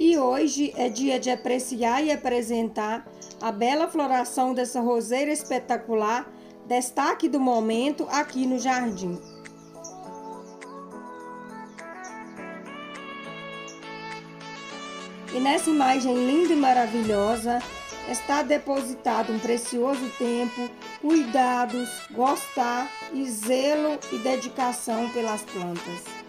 E hoje é dia de apreciar e apresentar a bela floração dessa roseira espetacular, destaque do momento aqui no jardim. E nessa imagem linda e maravilhosa está depositado um precioso tempo, cuidados, gostar e zelo e dedicação pelas plantas.